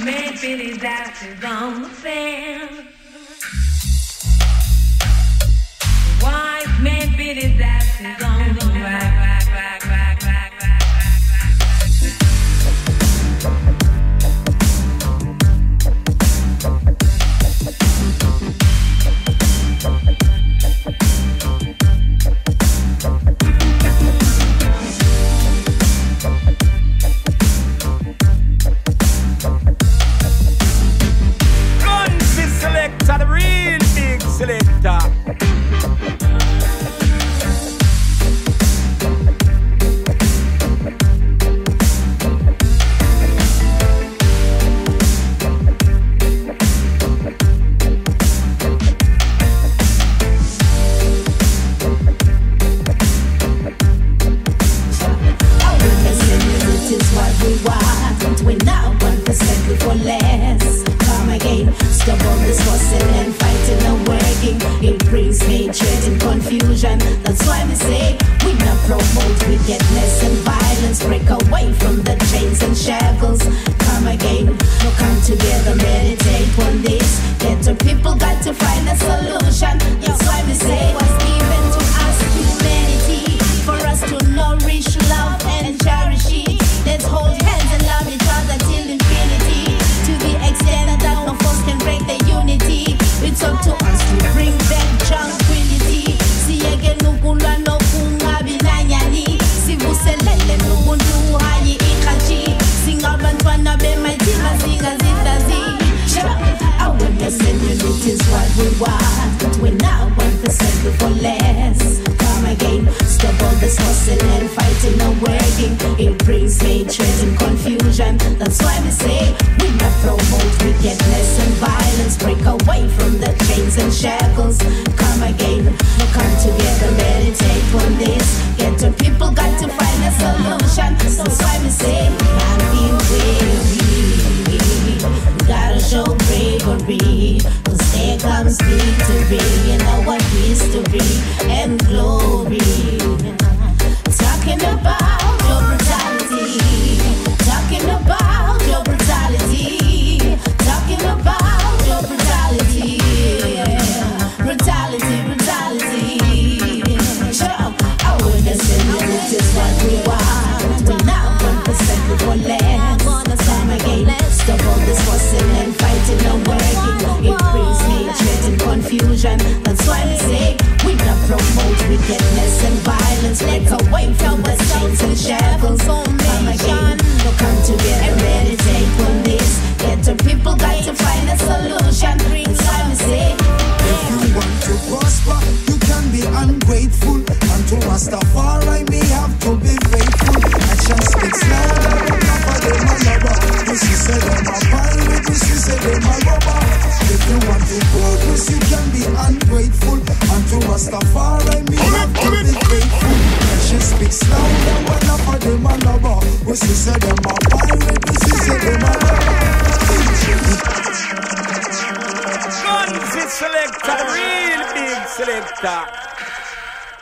Man fit his asses on the fan. Wise man fit his asses on the rack, what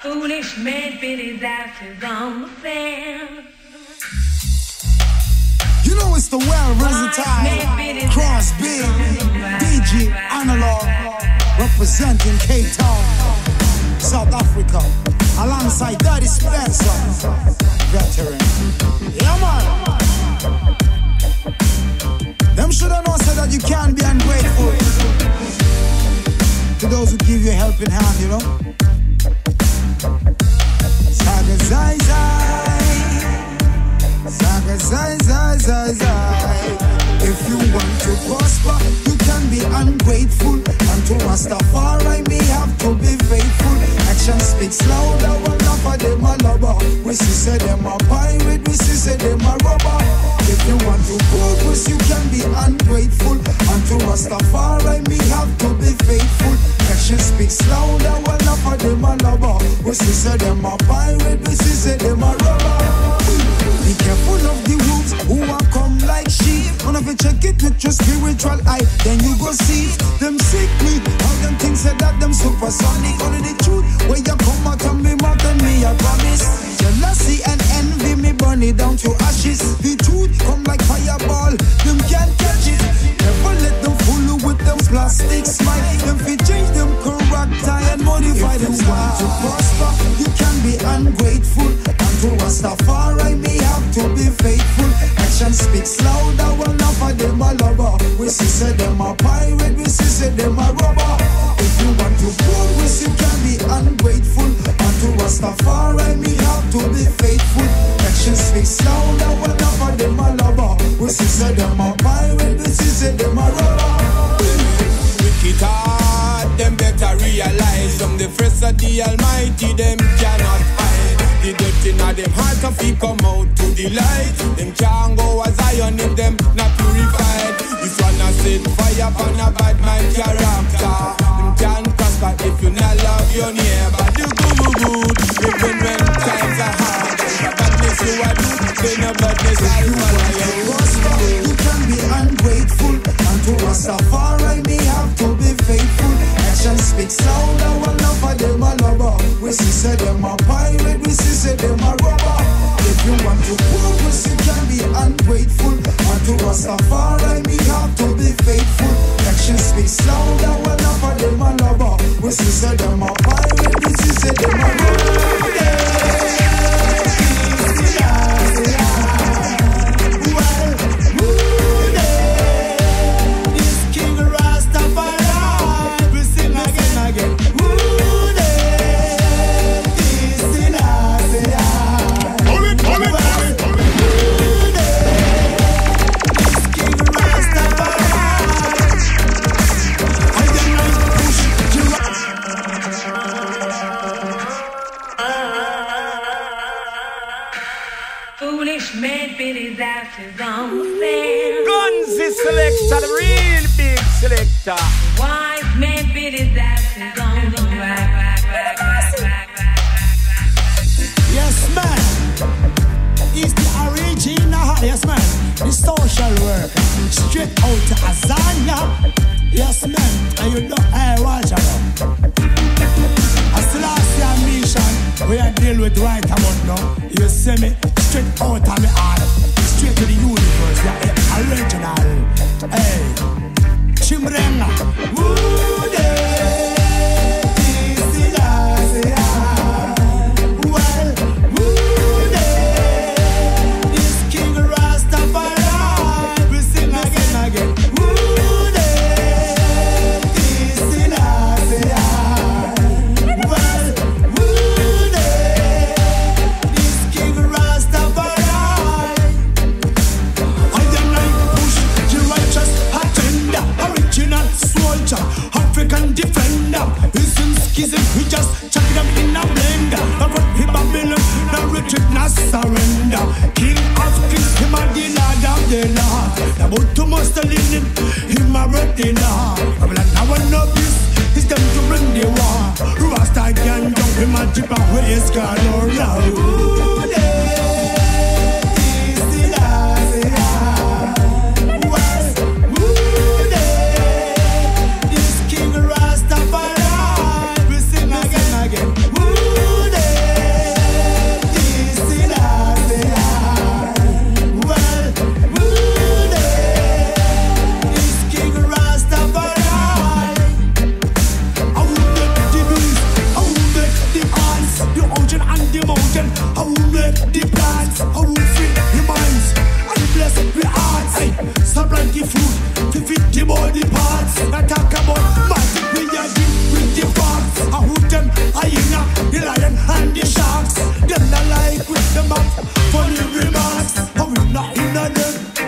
Foolish man fit his asses on the fan. You know it's the well versatile Crosby DJ Analog representing Cape Town, South Africa, alongside Daddy Spencer, veteran. Yeah, man. Them shoulda know said that you can't be ungrateful to those who give you a helping hand, you know. Saga zai zai. Saga zai zai zai zai. If you want to prosper, you can be ungrateful. And to Rastafari, me have to be faithful. Action speaks louder, them a lover. We see say them a pirate, we see say them a robber. If you want to progress, you can be ungrateful. And to Rastafari, me have to be faithful. Action speaks louder, one of them a lover. We see say them a pirate, we see say them a robber. Be careful of the wolves who are And if you check it with your spiritual eye, then you go see them sickly. All them things say that them super supersonic. Only the truth where you come out and me mouth and me I promise. Jealousy and envy me burn it down to we see say them a pirate, we see say them a robber. If you want to prove we see can be ungrateful, and to Rastafari me have to be faithful. Action speaks louder whenever them a lover. We see say them a pirate, we see say them a robber. Wicked heart, them better realize from the face of the Almighty them can the depth in them heart of feet come out to the light. Them can't go as iron if them not purified. This one a set fire upon a bad man character. Them can't prosper if you not love your neighbor. Do good, good, Even when times are hard. Badness you a do, then the badness I follow you see me? Straight out of me heart. Straight to the universe. Yeah, eh, original. Hey. Chimrenga. Woo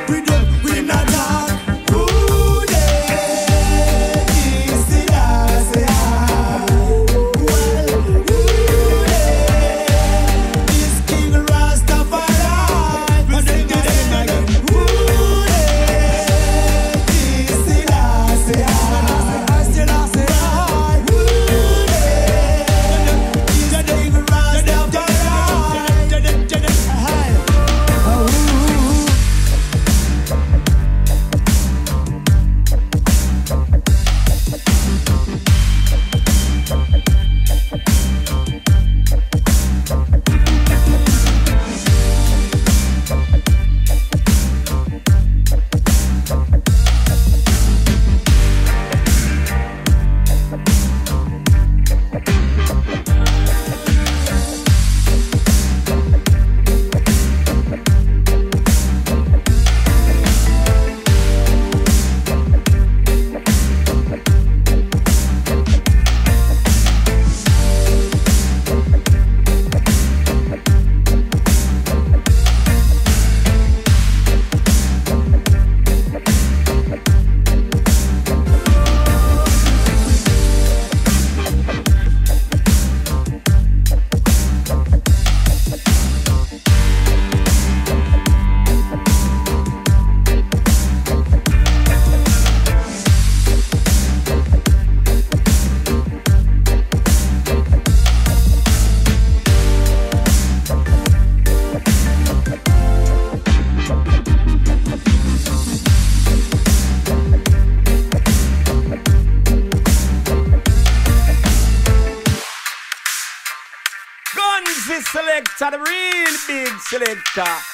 up with. Selector, the real big selector.